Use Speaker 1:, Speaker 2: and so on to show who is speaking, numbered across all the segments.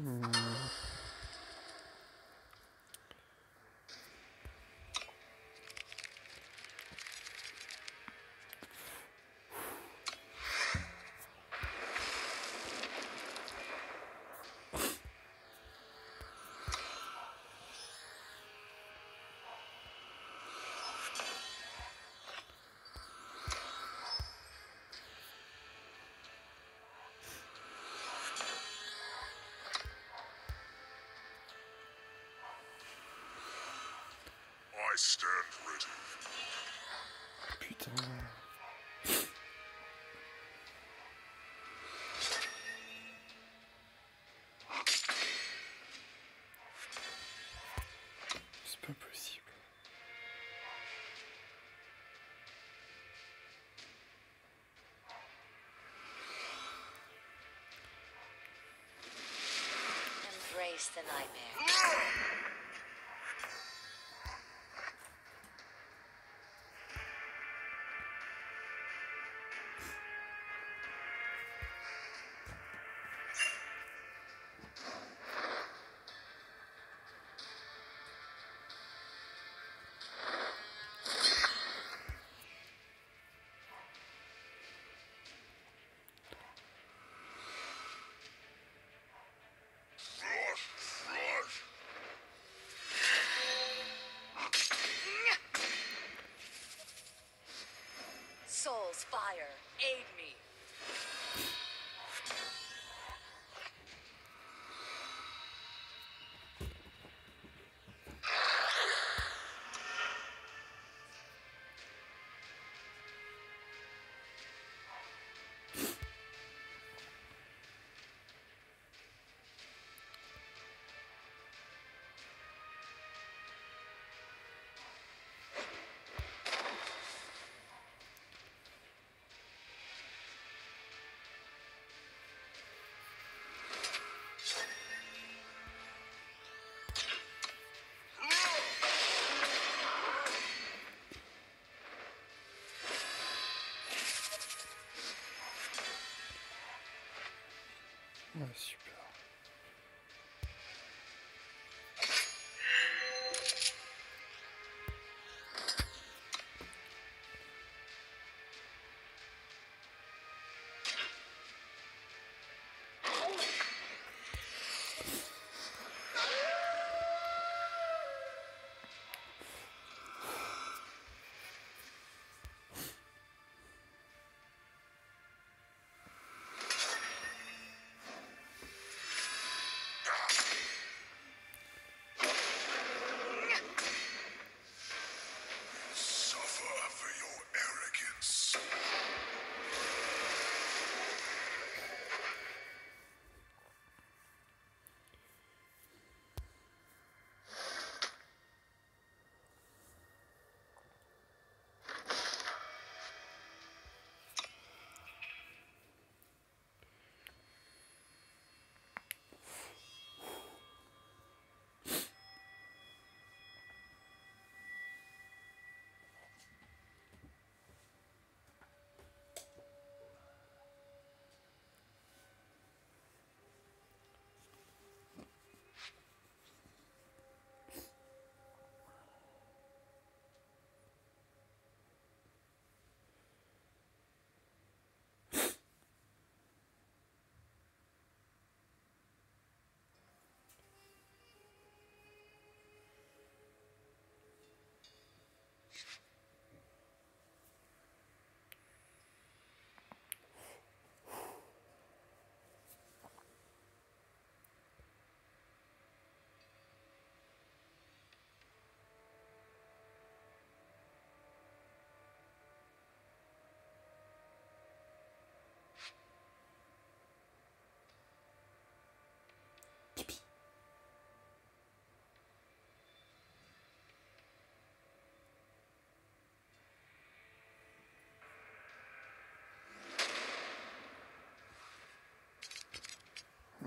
Speaker 1: Mm. I stand ready.
Speaker 2: Putain. C'est pas possible.
Speaker 3: Embrace the nightmare. Fire, aid me.
Speaker 2: Ouais,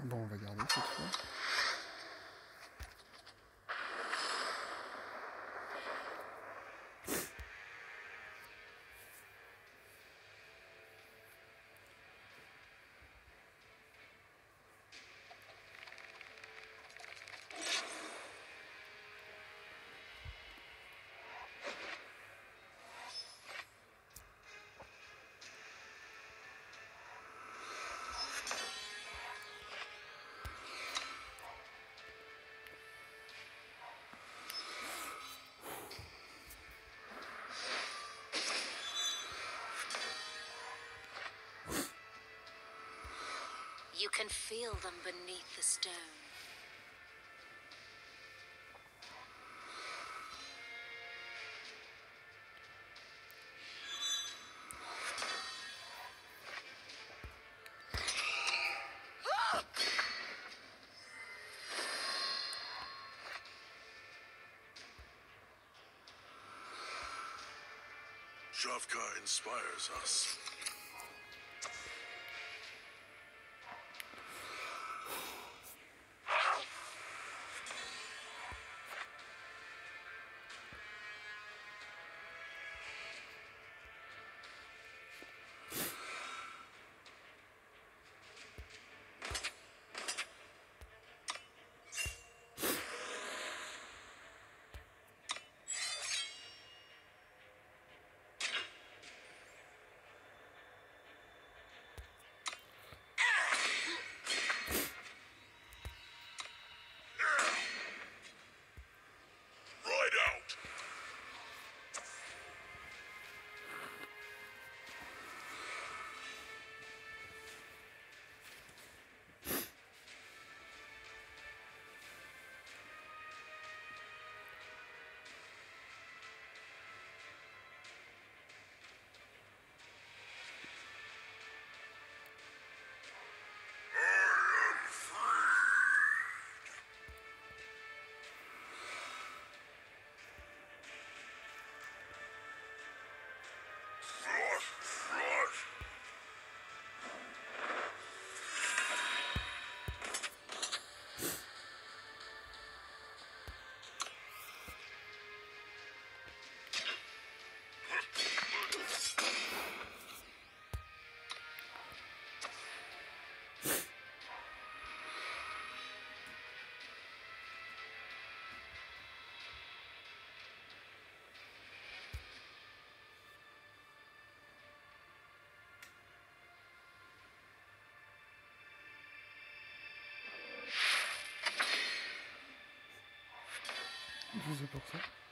Speaker 2: Bon, on va garder cette fois.
Speaker 3: You can feel them beneath the stone.
Speaker 1: Shavka inspires us.
Speaker 2: 12%.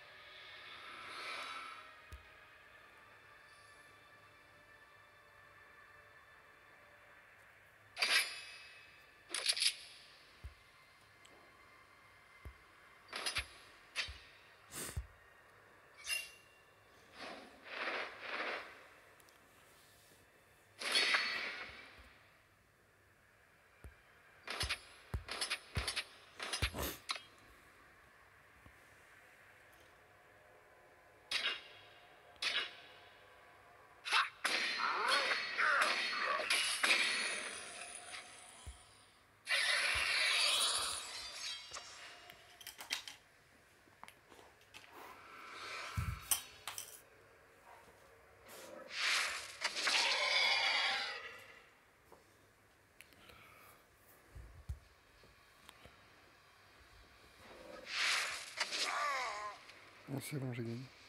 Speaker 2: C'est bon, j'ai gagné.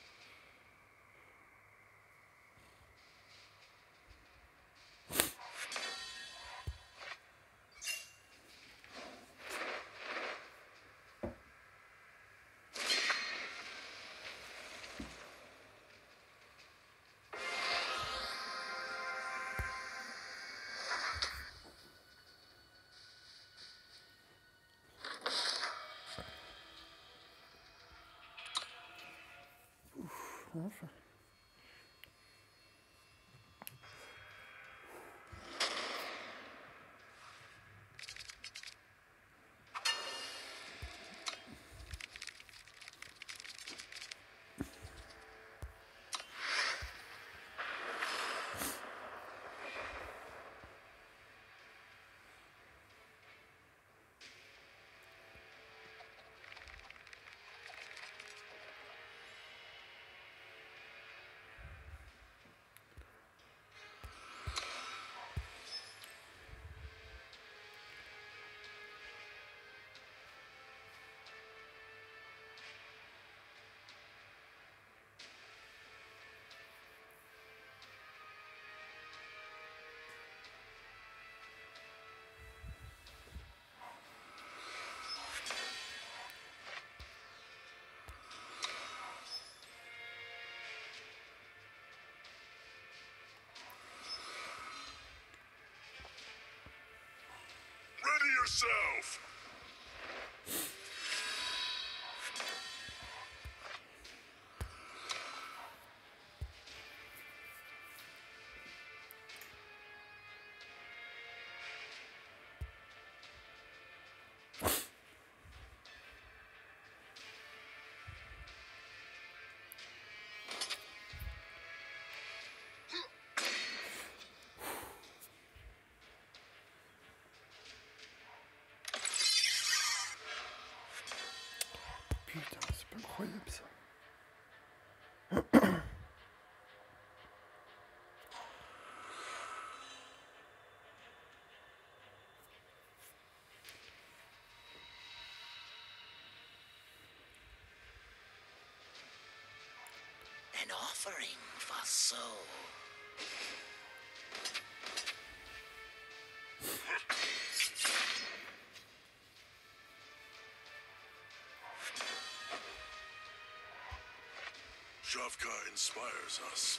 Speaker 2: 合适
Speaker 4: yourself!
Speaker 2: Putain, c'est pas incroyable ça.
Speaker 5: An offering for soul.
Speaker 4: Shavka inspires us.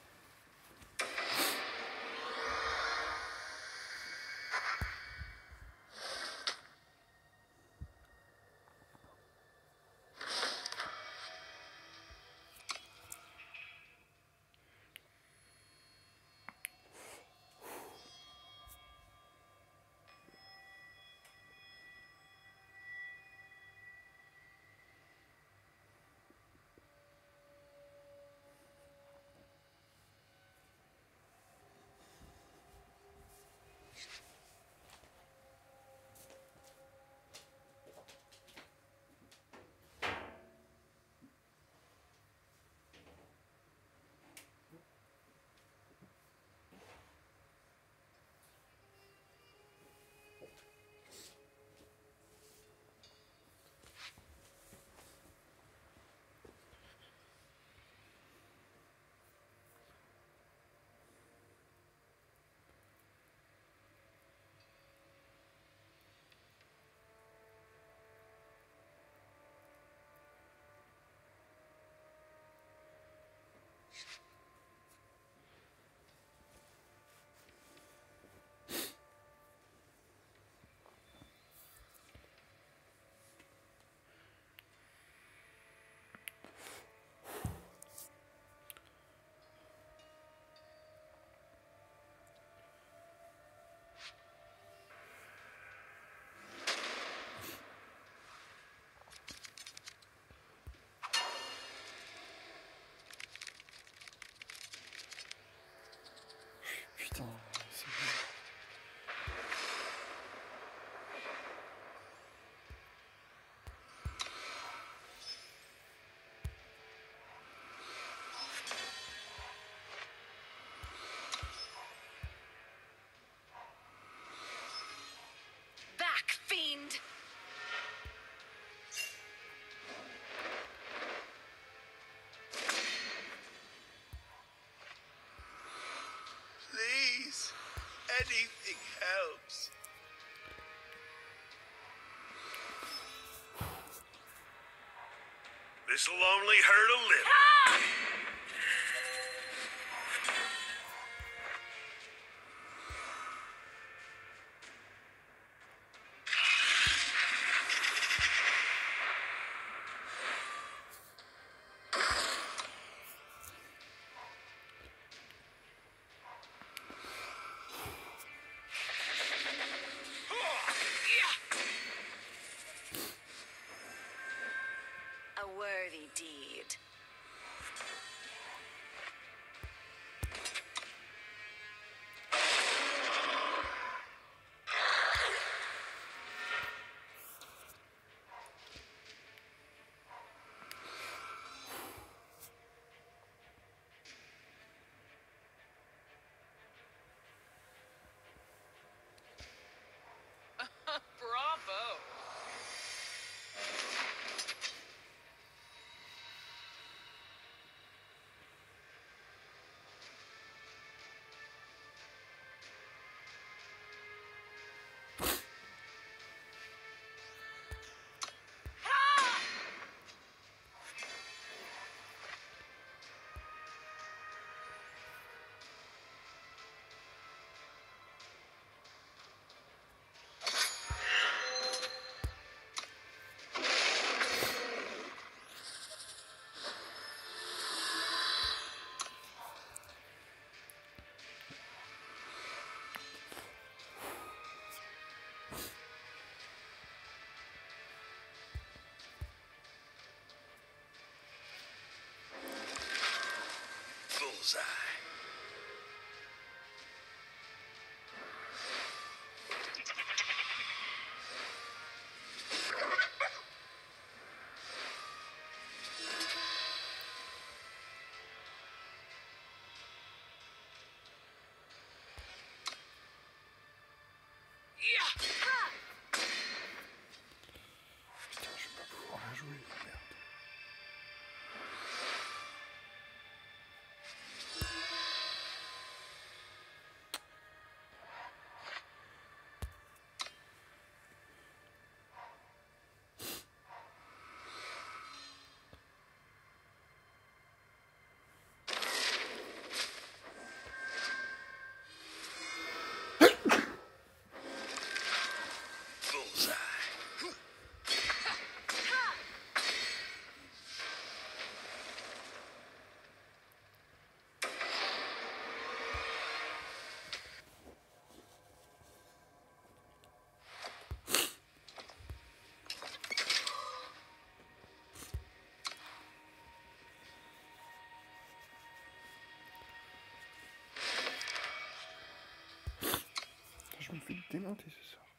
Speaker 4: This'll only hurt a little.
Speaker 1: Ah!
Speaker 2: Bullseye.
Speaker 1: T'es monté ce soir.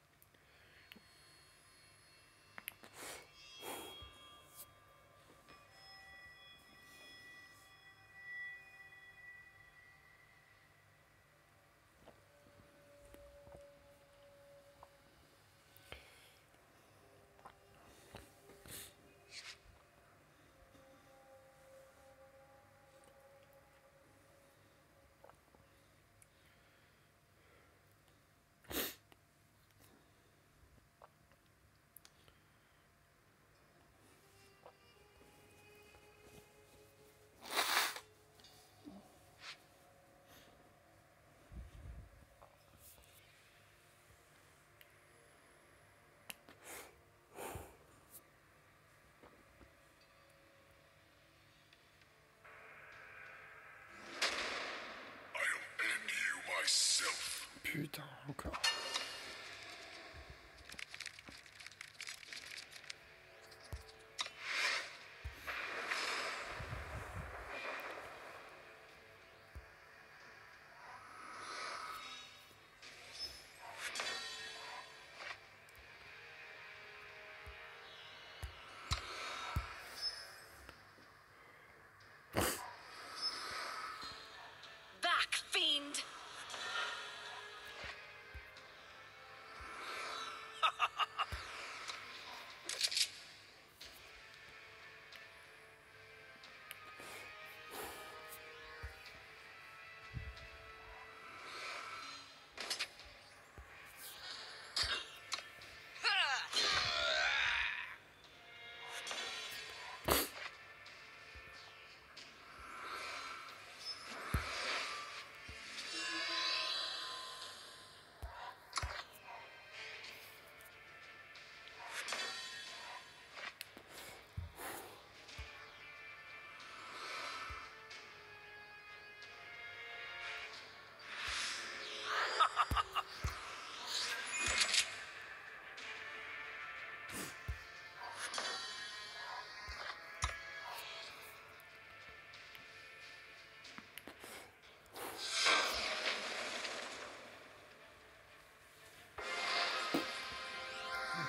Speaker 1: Putain, encore.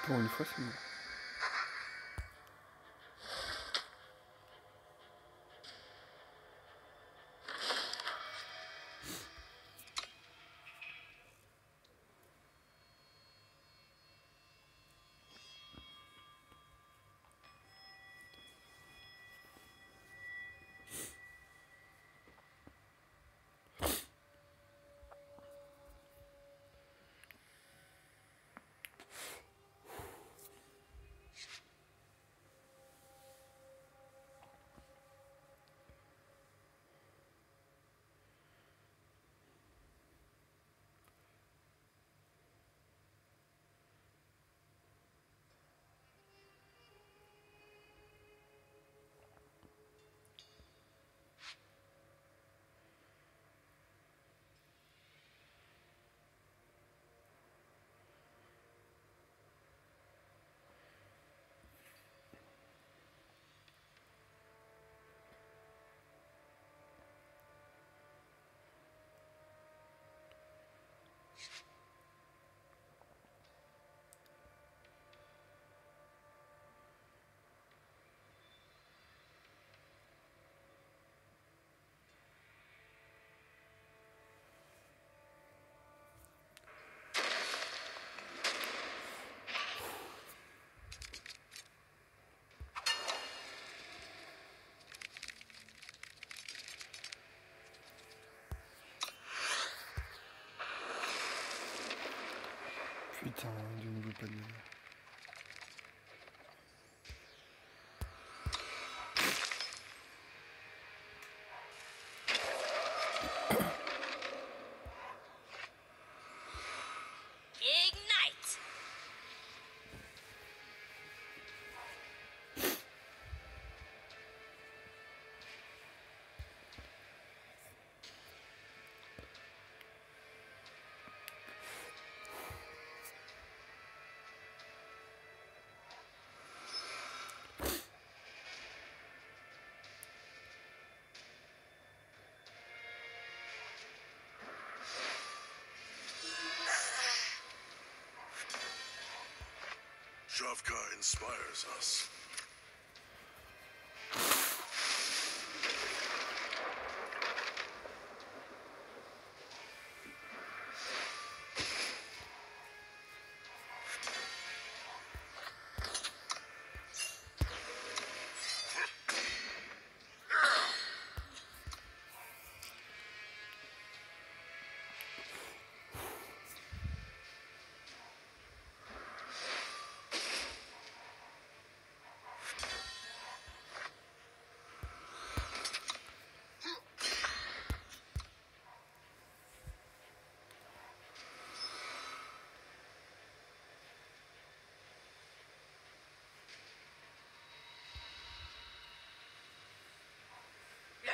Speaker 1: Pour une fois, c'est bon.
Speaker 3: Putain, de nouveau pas
Speaker 6: Shavka inspires us.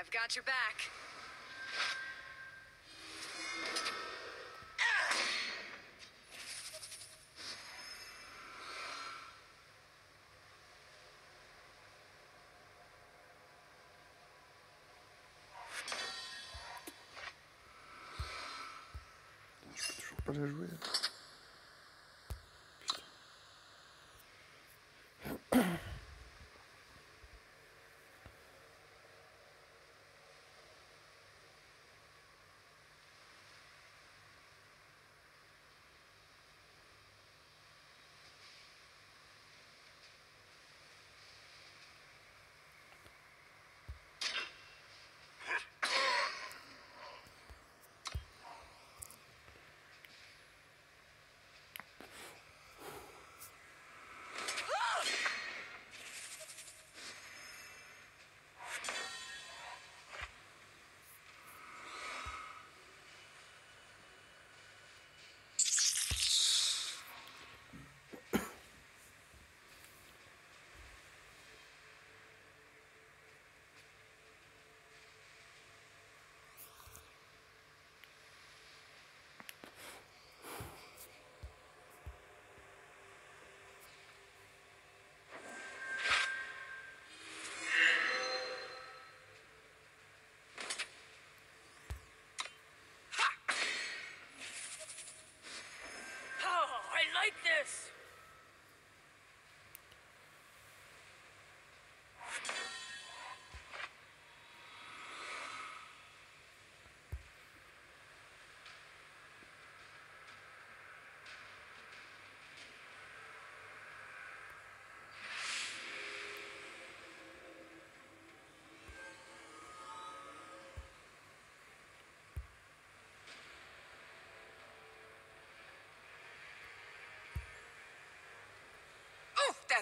Speaker 2: I've got your back.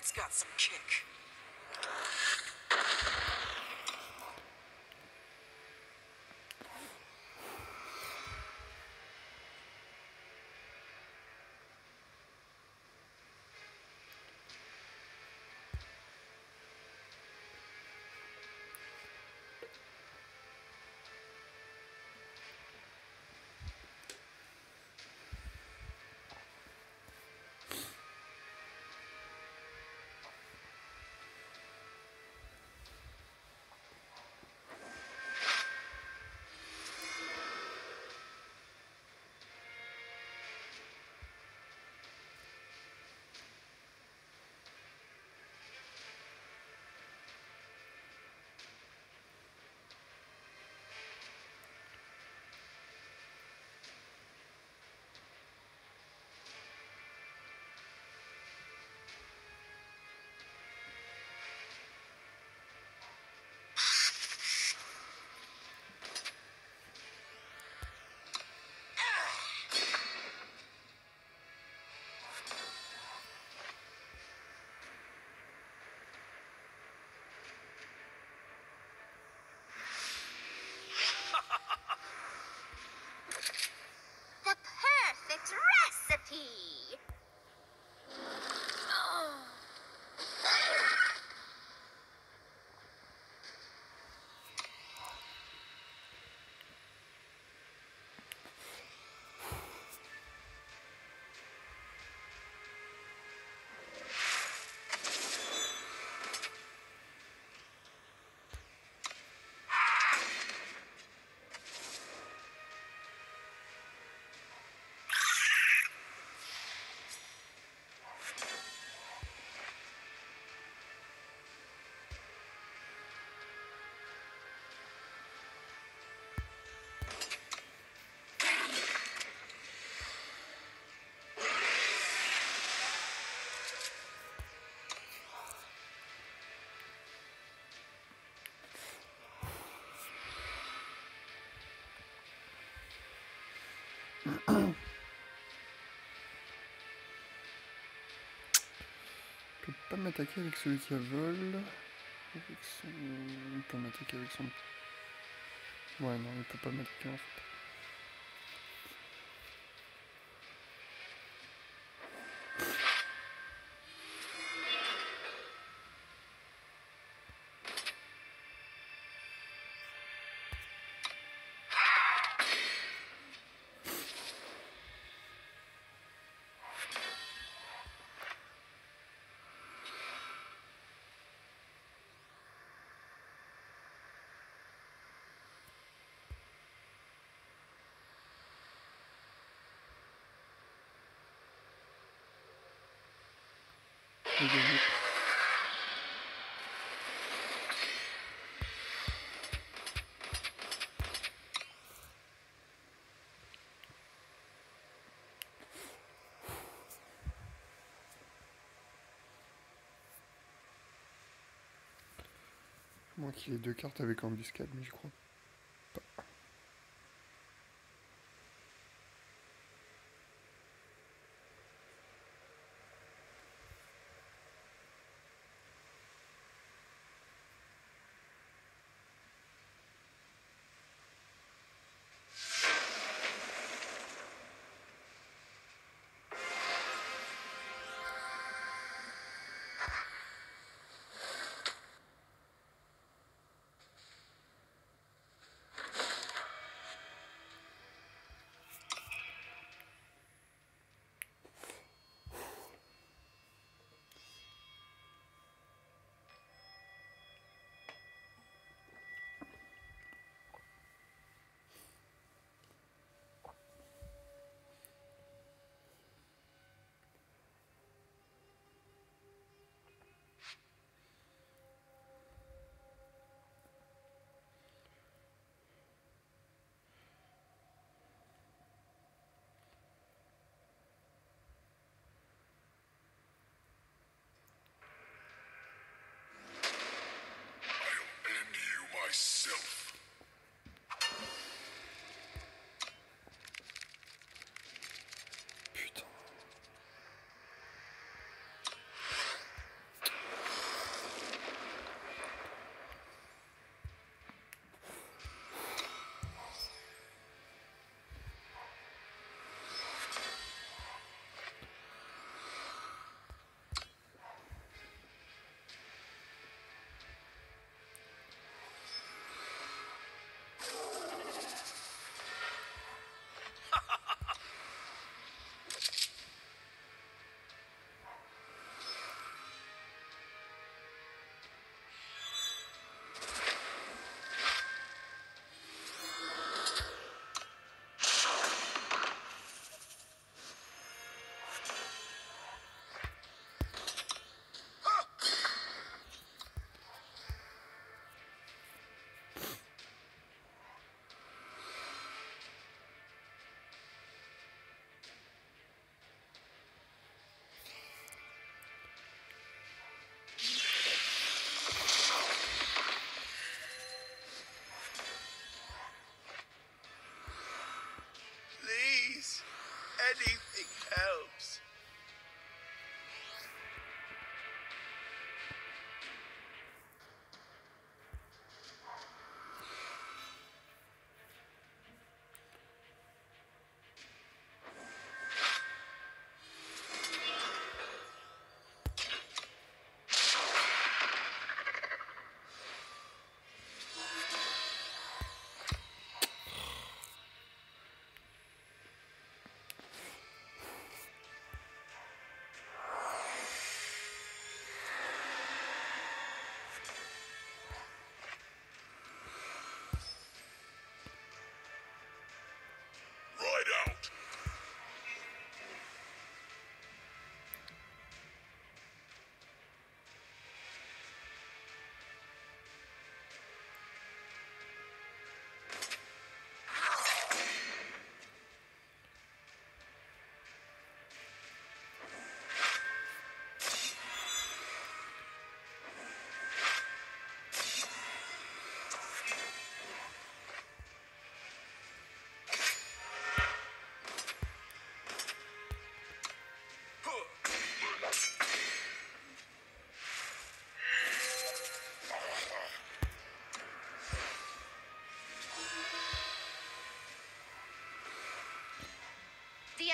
Speaker 7: It's got some kick.
Speaker 2: Peut pas m'attaquer avec celui qui a vol. Avec m'attaquer avec son... Ouais, non, il peut pas m'attaquer en fait. Moi qui ai deux cartes avec embuscade, mais je crois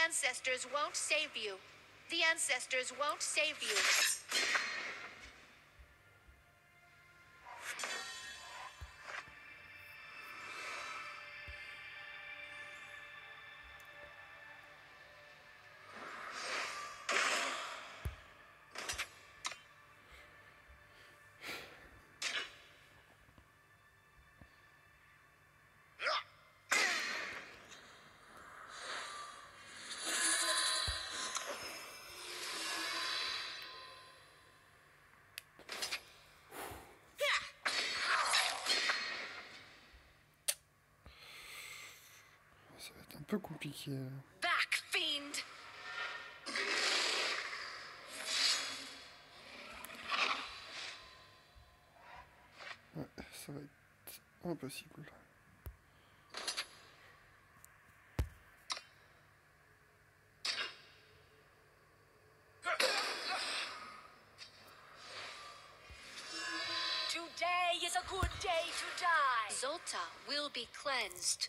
Speaker 1: ancestors won't save you. The ancestors won't save you.
Speaker 2: Peu compliqué.
Speaker 1: Back, fiend!
Speaker 2: Ouais, ça va être impossible.
Speaker 3: Today is a good day to die.
Speaker 1: Zolta will be cleansed.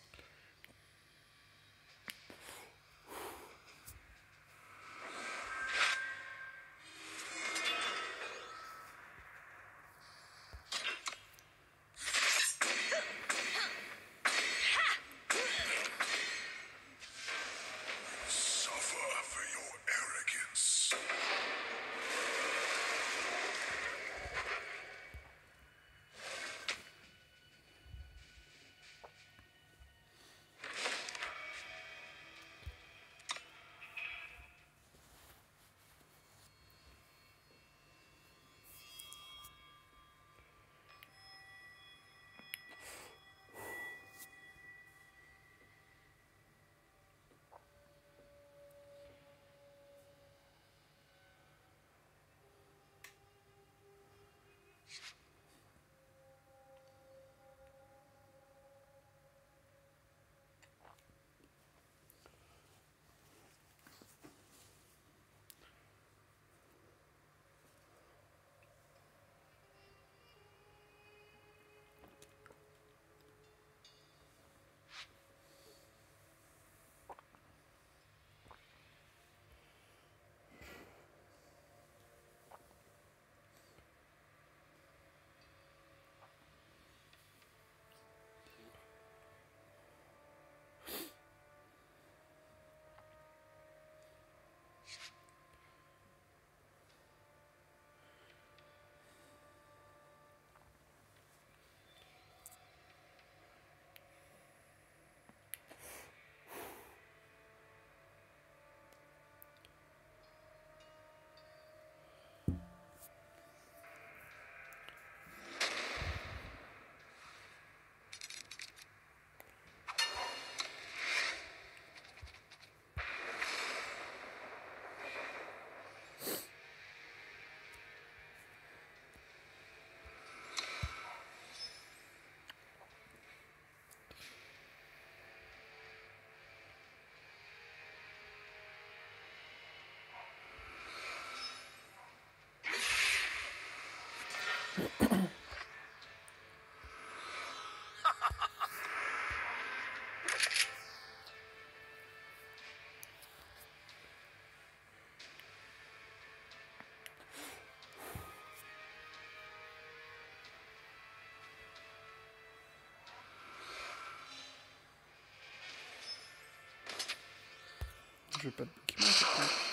Speaker 2: Vais pas de Pokémon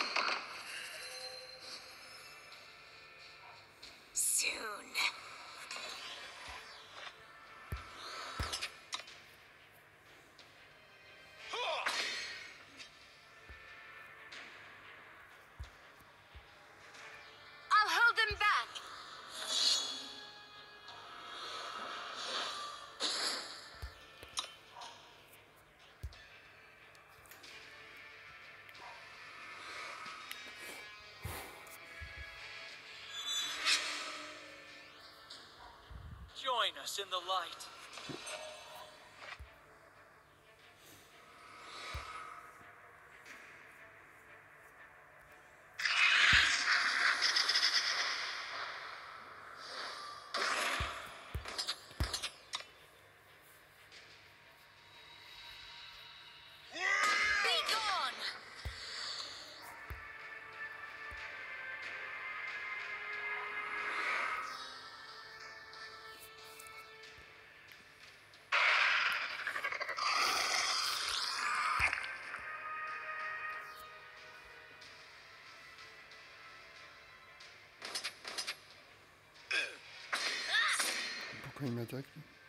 Speaker 8: Join us in the light.
Speaker 2: Quand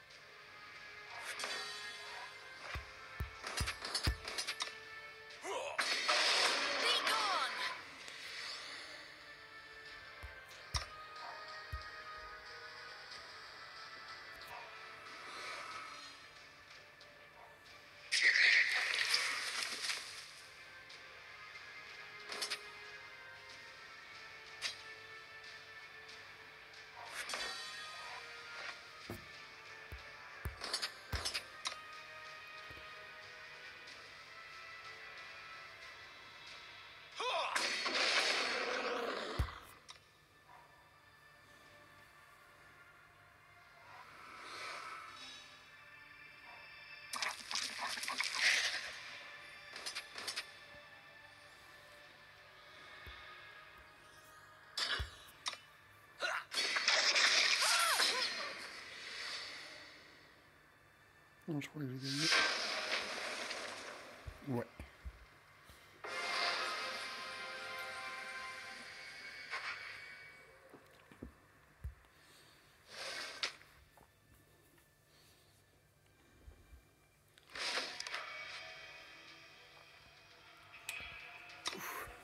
Speaker 2: Non, je crois que j'ai gagné. Ouais.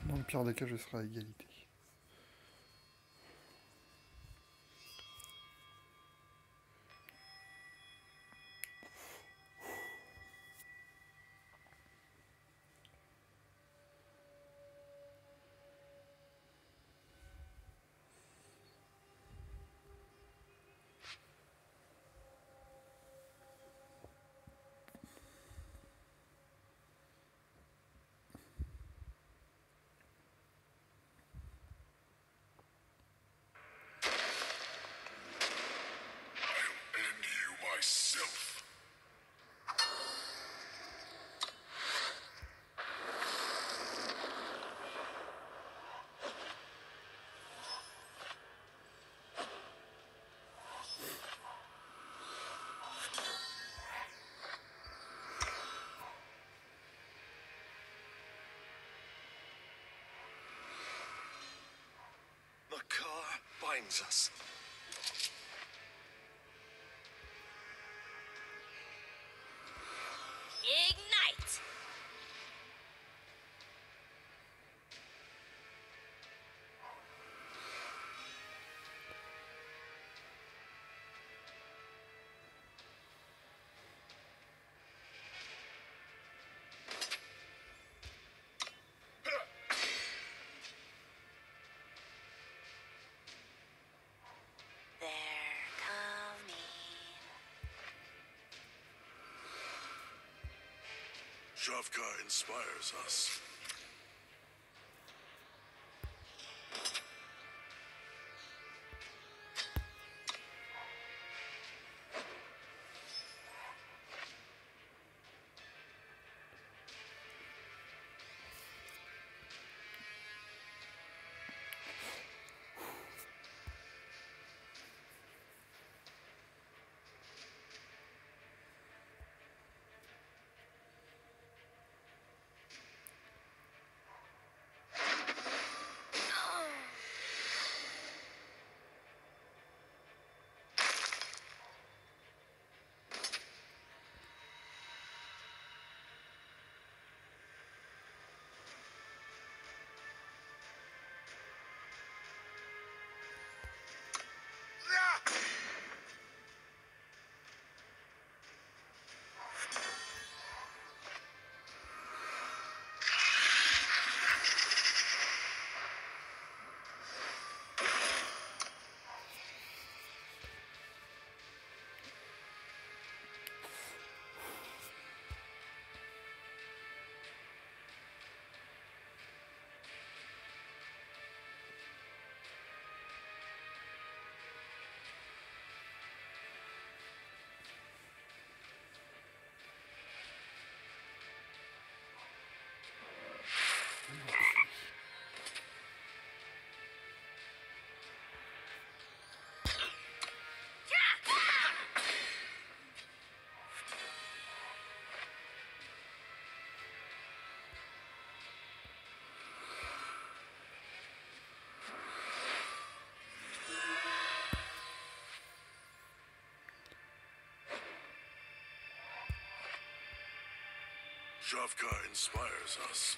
Speaker 2: Dans le pire des cas, je serai à égalité.
Speaker 3: Binds us.
Speaker 6: Shavka inspires us. Shavka inspires us.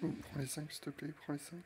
Speaker 2: Prends les 5 s'il te plaît, prends les 5.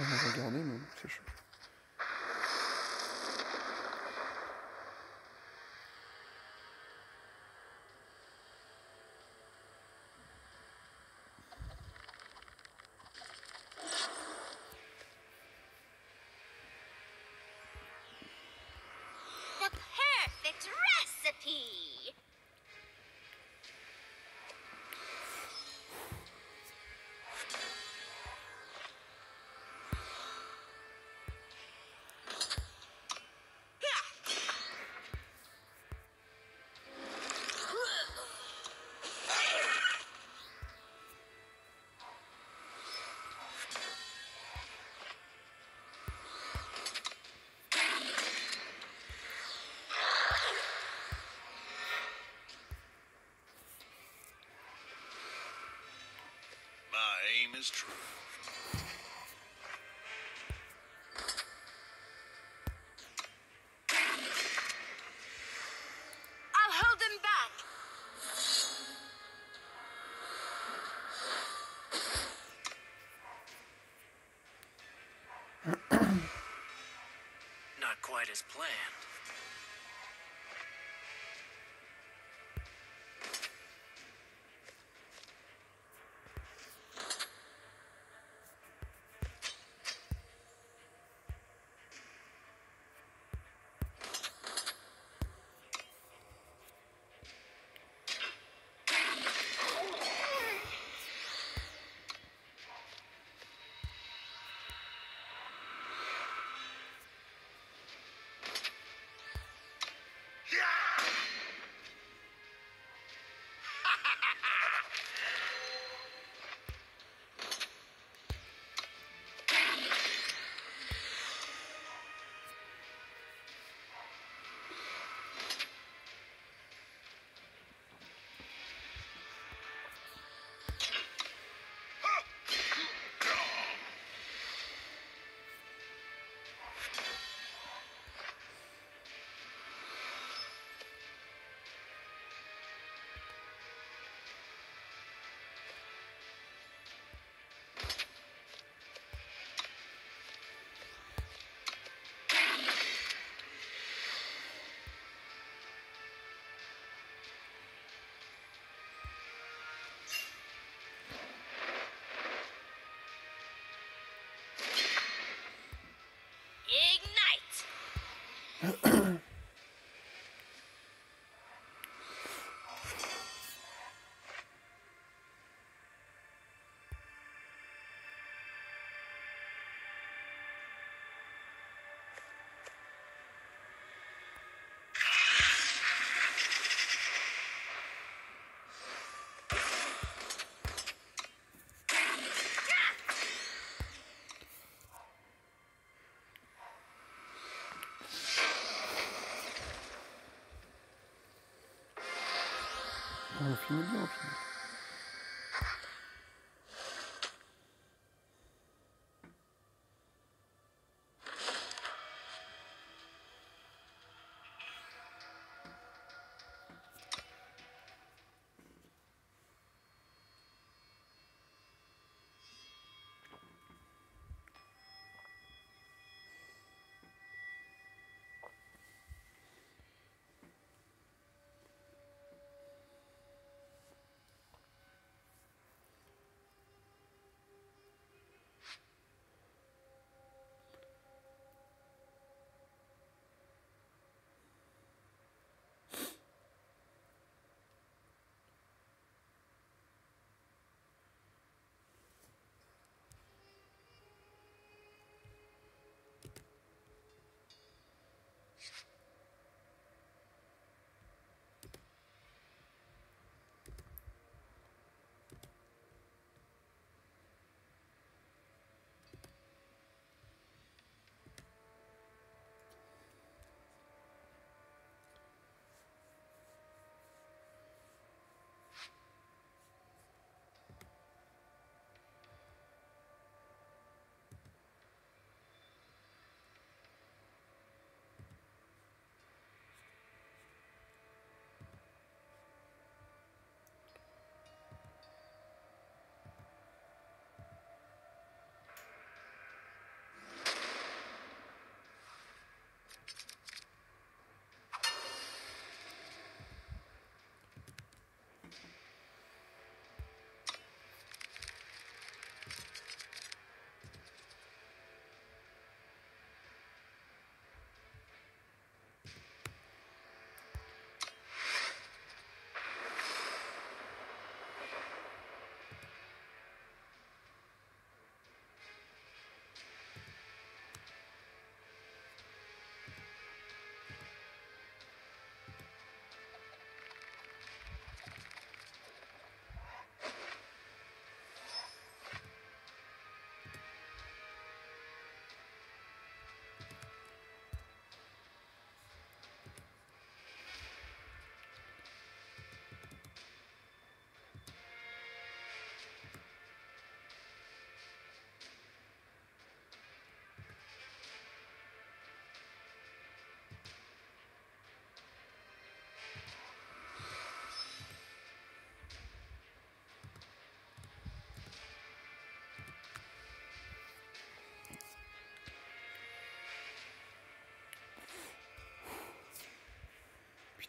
Speaker 2: On va regarder, mais c'est chaud.
Speaker 6: same is true.
Speaker 3: I'll hold them back.
Speaker 8: Not
Speaker 7: quite
Speaker 2: as planned. Oh, 尿瓶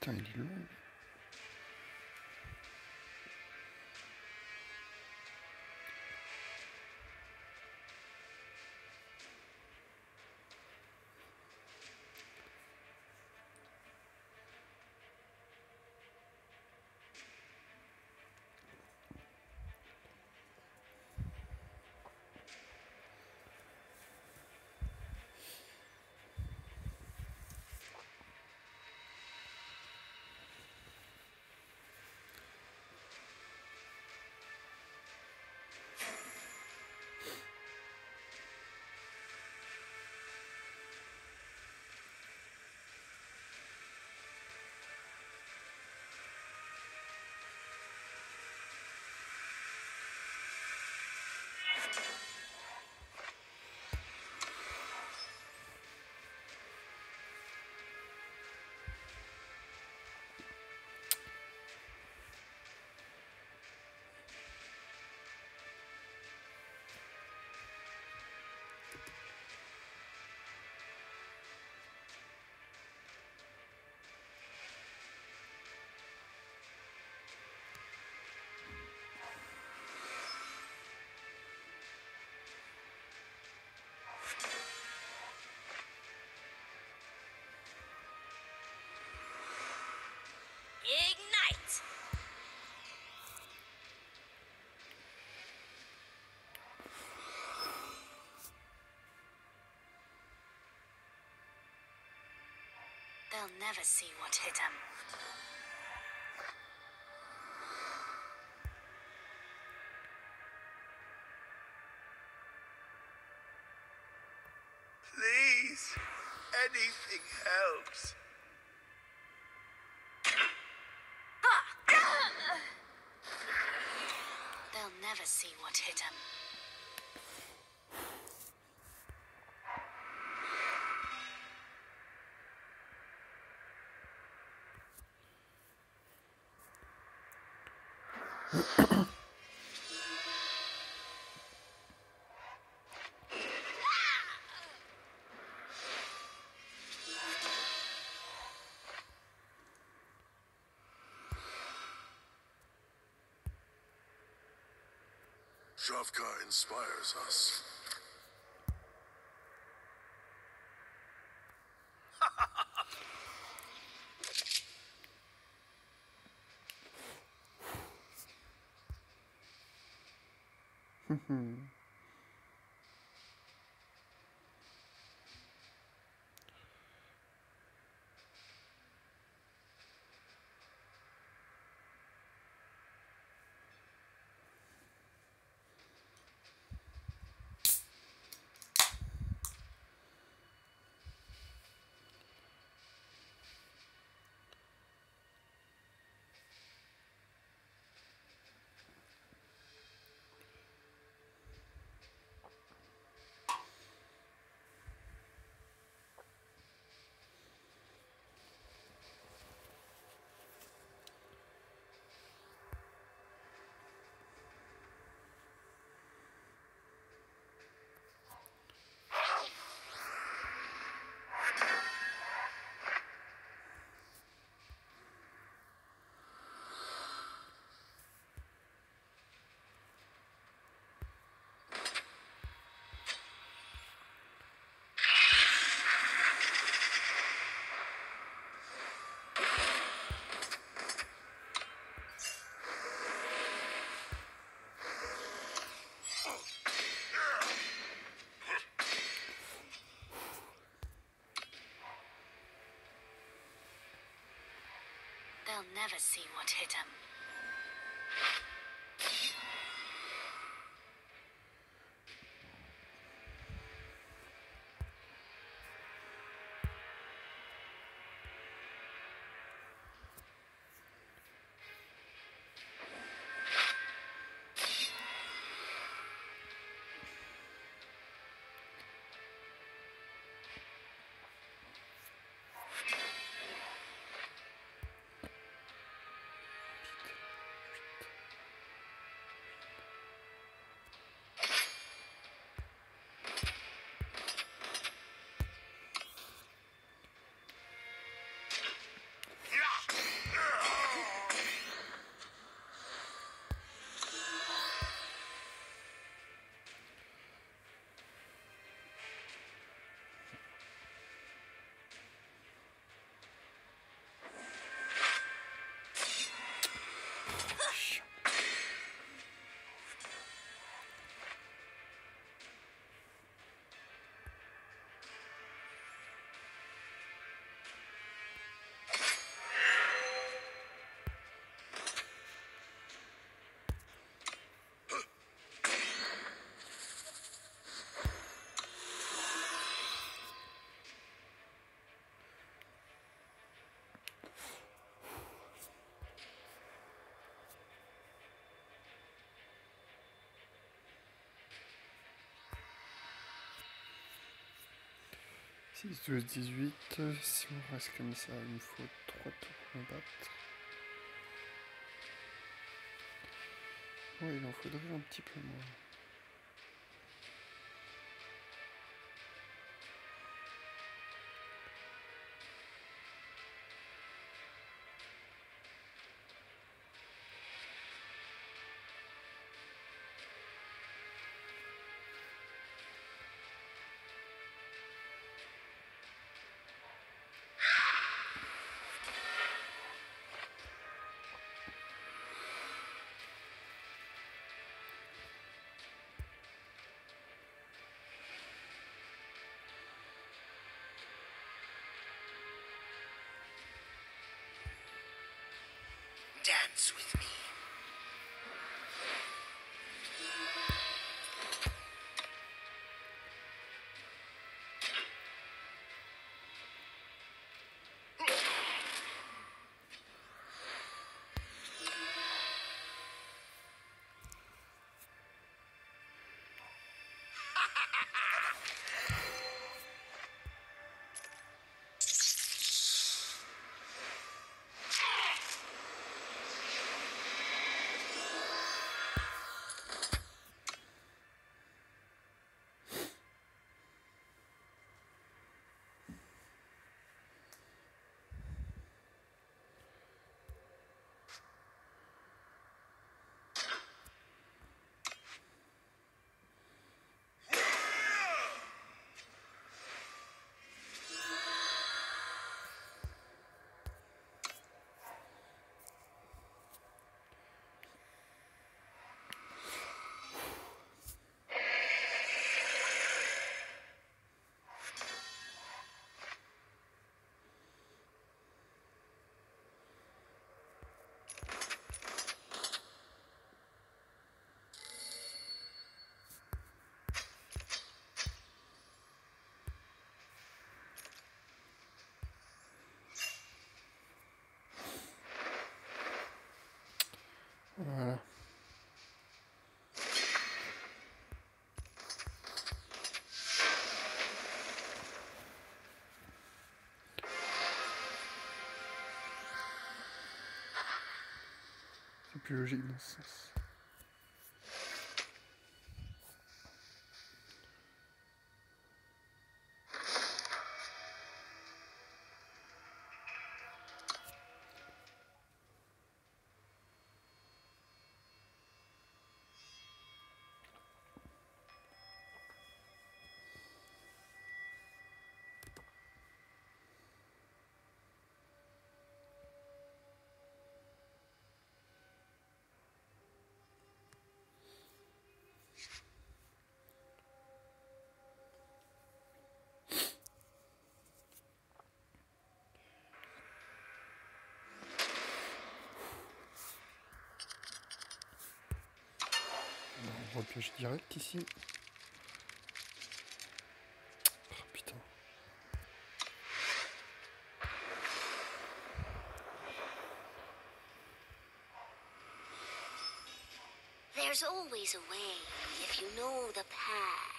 Speaker 2: trying to learn. Long.
Speaker 9: Ignite!
Speaker 3: Never see what hit him.
Speaker 4: Please, anything helps. Ah!
Speaker 3: They'll never see what hit him.
Speaker 4: Shavkar inspires us. Hmm.
Speaker 3: They'll never see what hit him.
Speaker 2: 6, 12, 18. Si on reste comme ça, il me faut 3 tours pour me battre. Ouais, il en faudrait un petit peu moins.
Speaker 5: With me.
Speaker 2: Voilà. C'est plus direct ici. Oh.
Speaker 7: There's always a way if you know the path.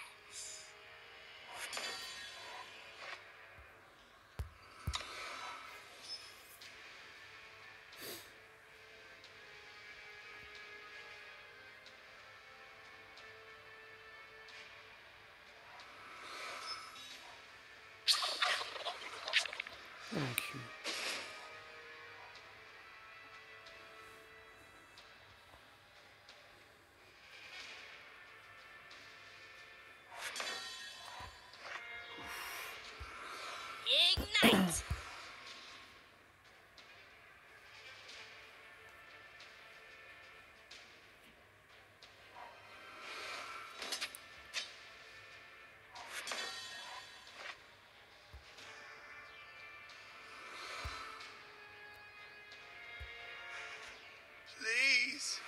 Speaker 7: Ignite!
Speaker 4: Please,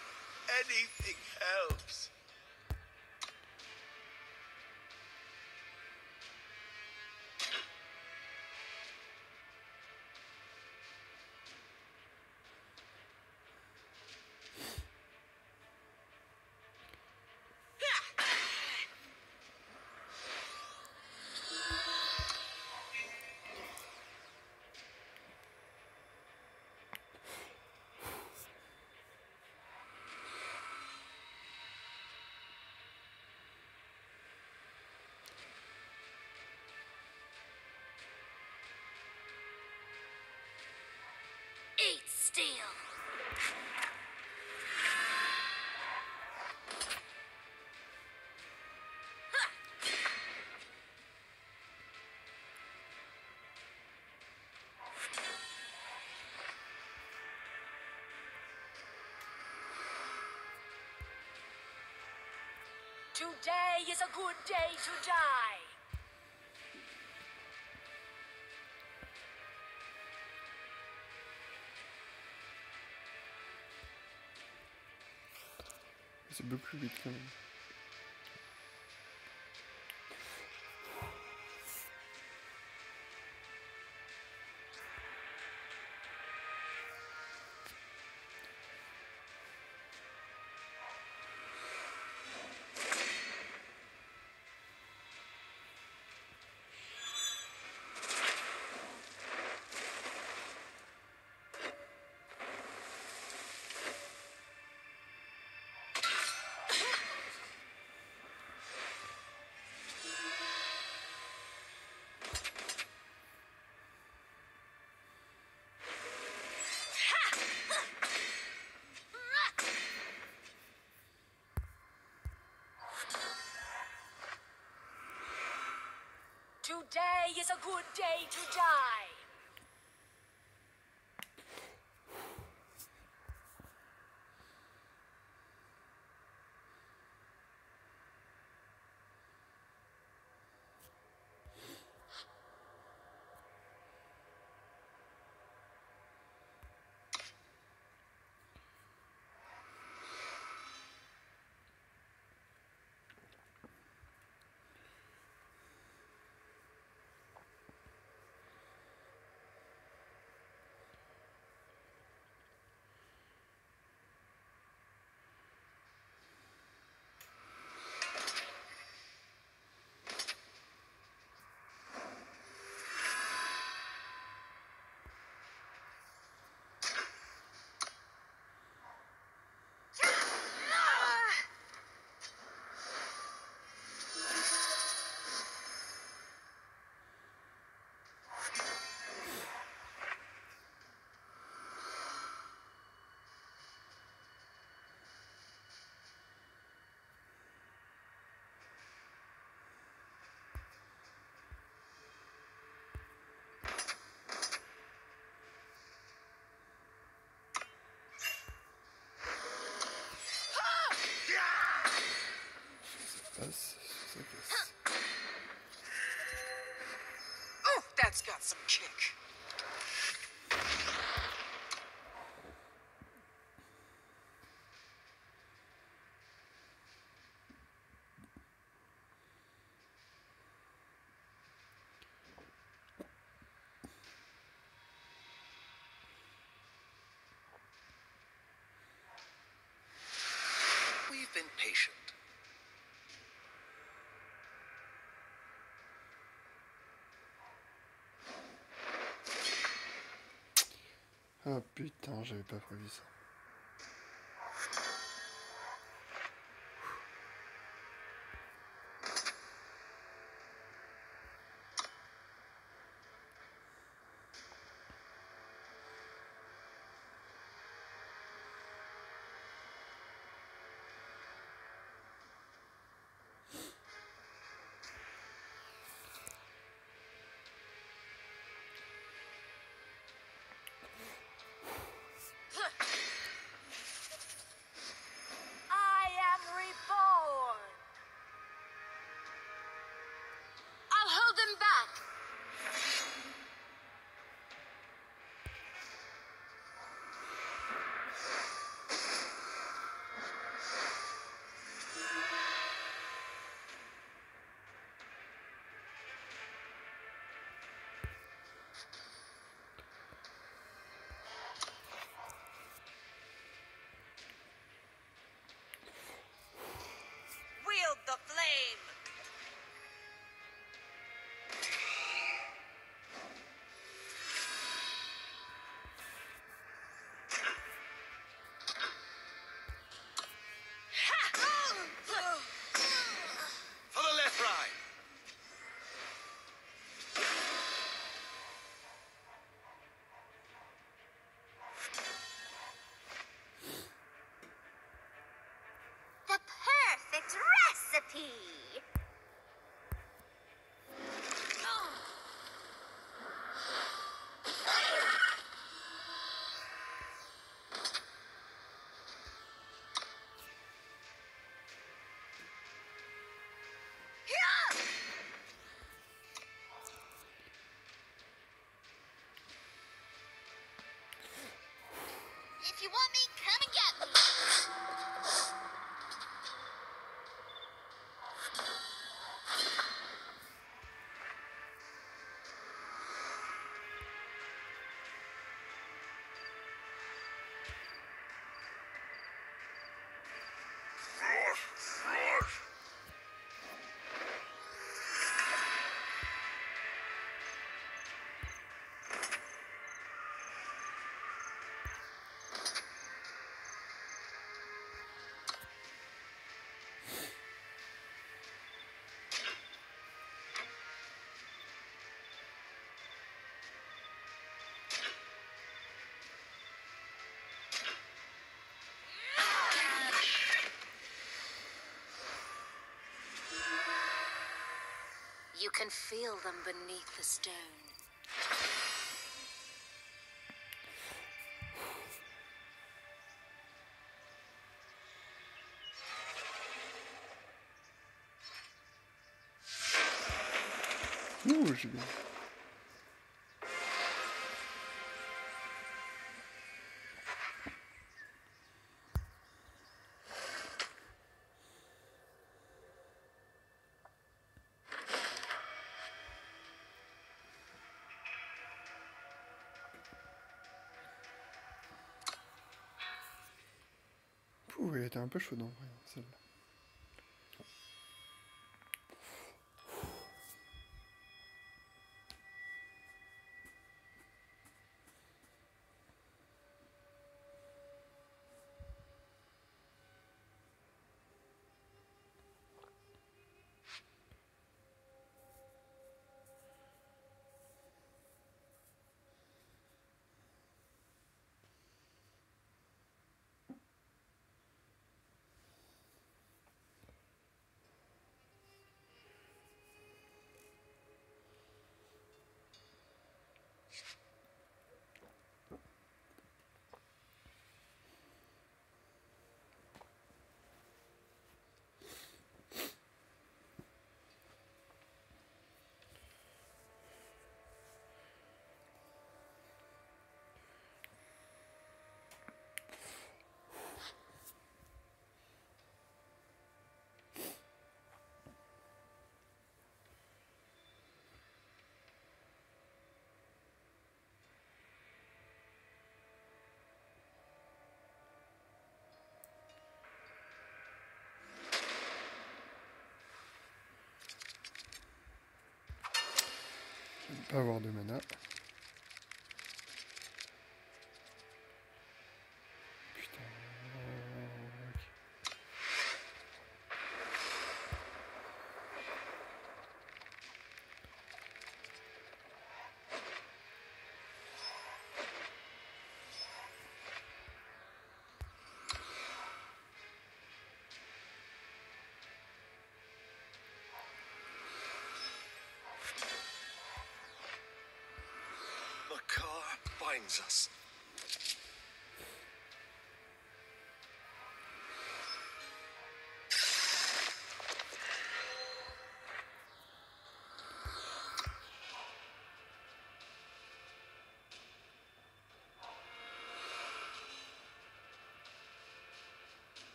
Speaker 4: anything helps. steal.
Speaker 3: Today is a good day to die.
Speaker 2: Beaucoup plus vite.
Speaker 3: Today is a good day to die.
Speaker 5: Got some kick.
Speaker 2: Ah putain, j'avais pas prévu ça. Gravity!
Speaker 7: If you want me, come and get me.
Speaker 3: You can feel them beneath the stone.
Speaker 2: J'ai peu chaud, non? Ouais, celle-là. Avoir de mana.
Speaker 6: Binds us.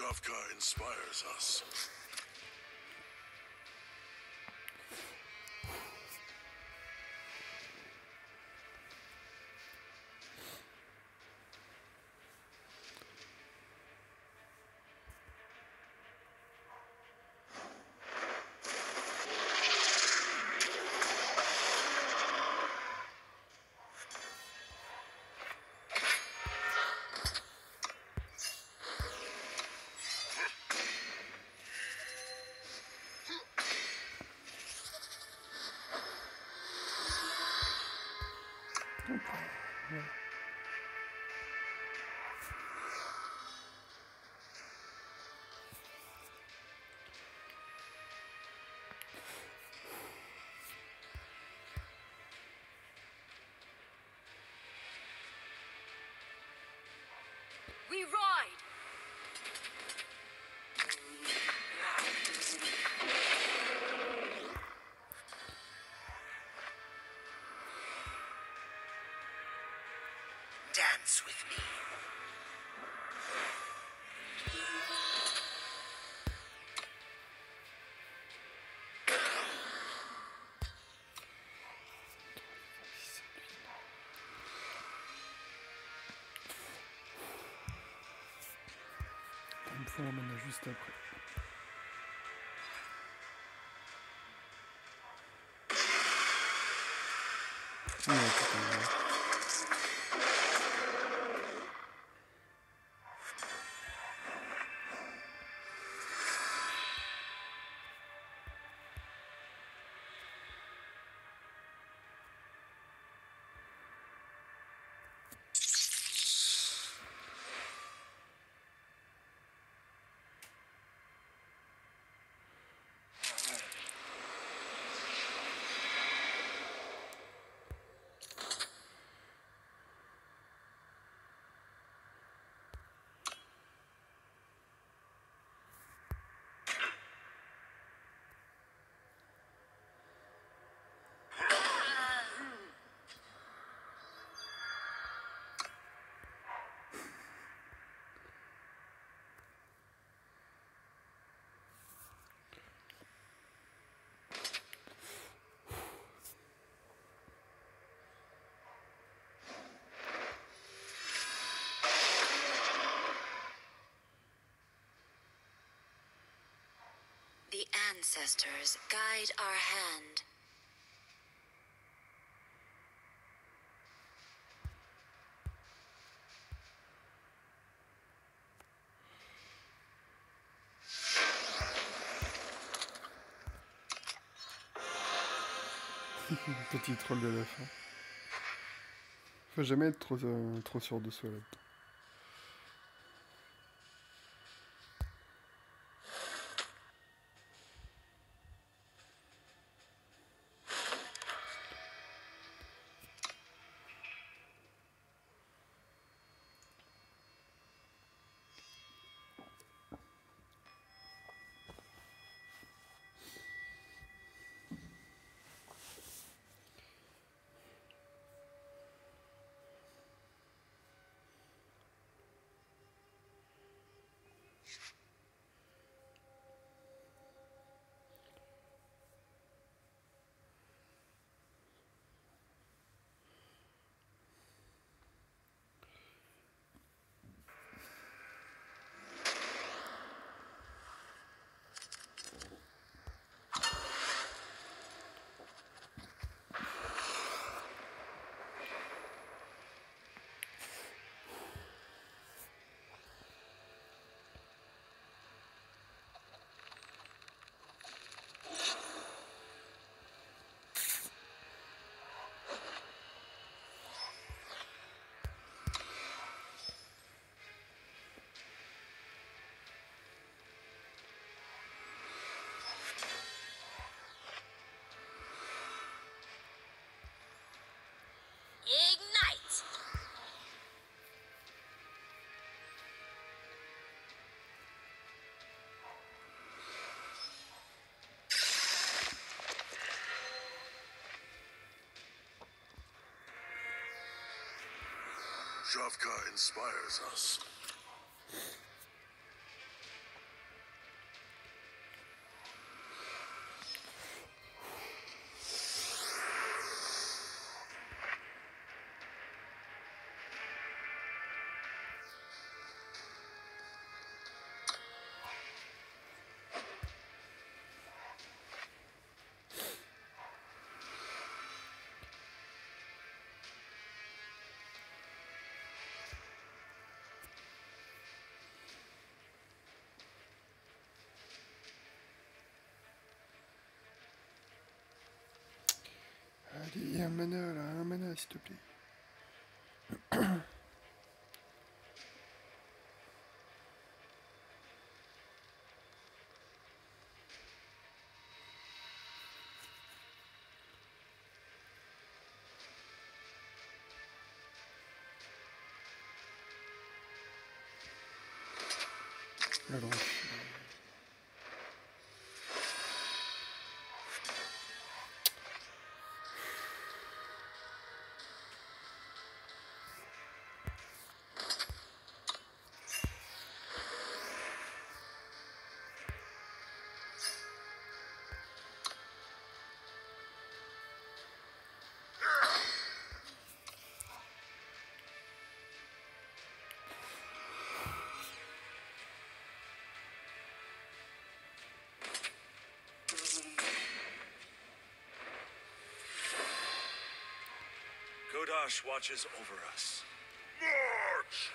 Speaker 6: Shavka inspires us.
Speaker 5: Dance with me.
Speaker 2: Il me juste après.
Speaker 3: Ancestors guide our hand.
Speaker 2: Petit troll de la fin. Faut jamais être trop, euh, trop sûr de soi là-dedans.
Speaker 6: Shavka inspires us.
Speaker 2: Mana là, un mana s'il te plaît.
Speaker 10: Todash watches over us.
Speaker 1: March!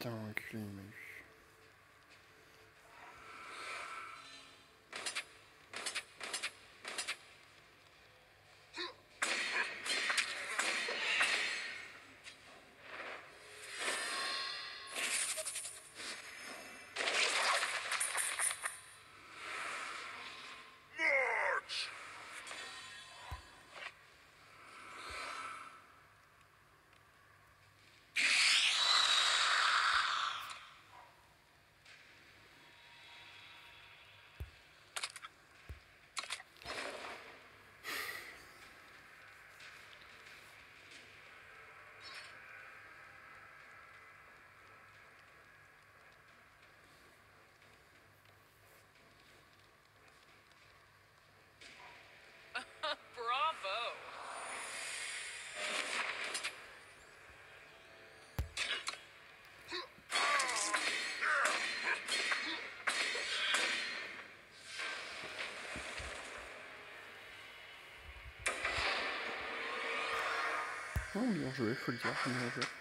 Speaker 2: Putain, enculé, il Oh, bien joué, faut le dire, bien joué.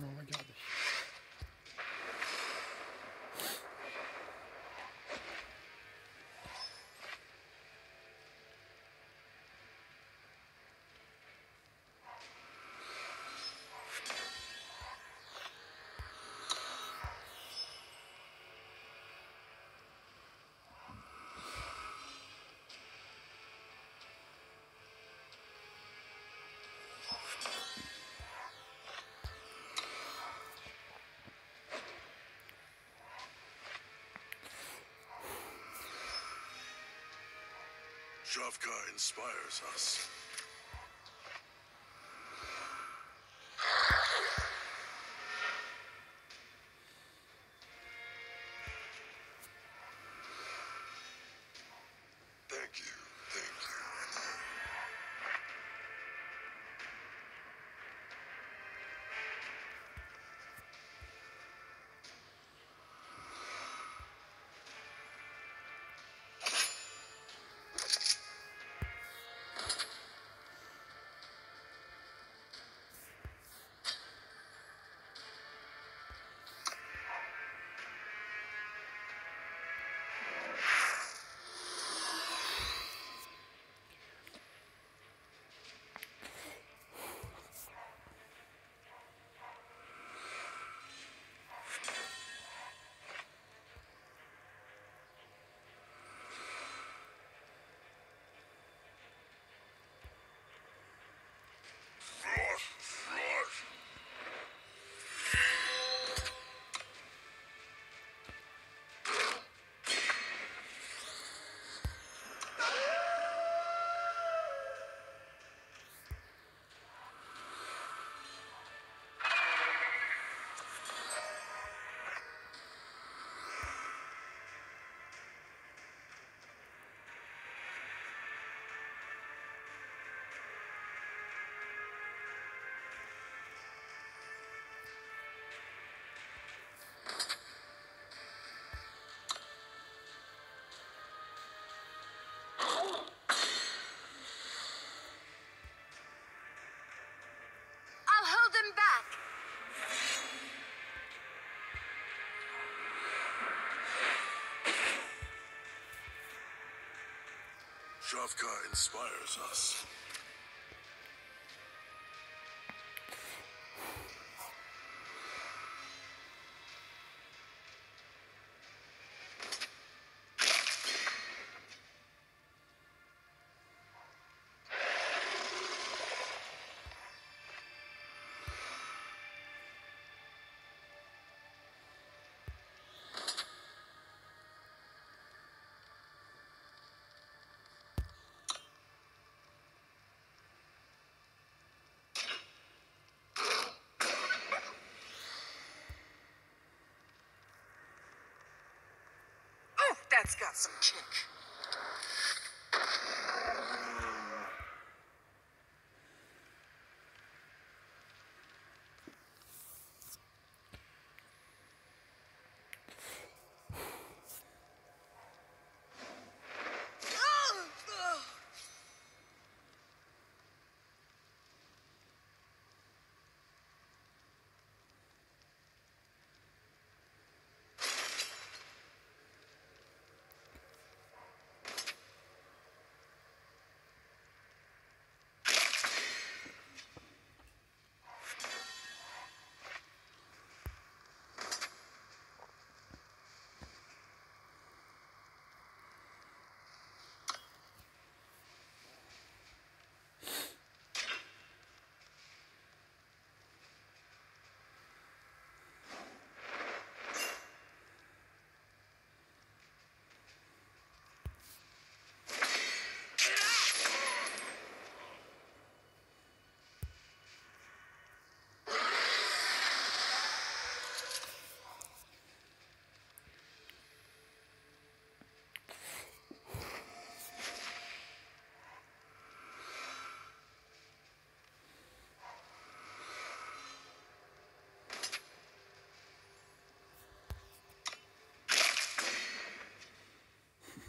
Speaker 2: Arnavut'a geldik.
Speaker 6: Shavka inspires us. Shavka inspires us.
Speaker 4: That's got some kick.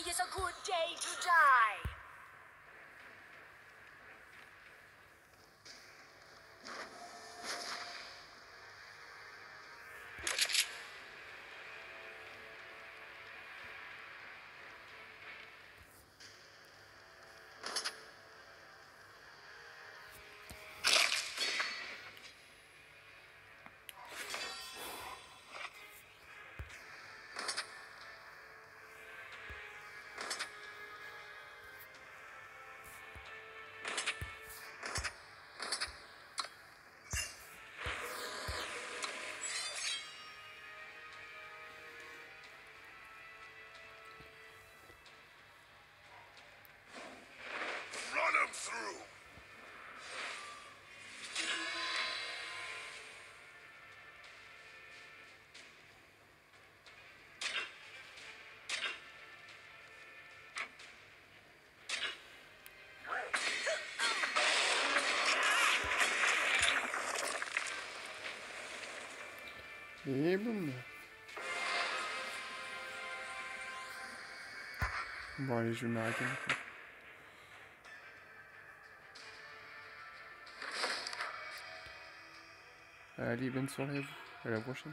Speaker 3: Today is a good day to die.
Speaker 2: through. Eben. Bora, United. Allez, bonne soirée à vous. À la prochaine.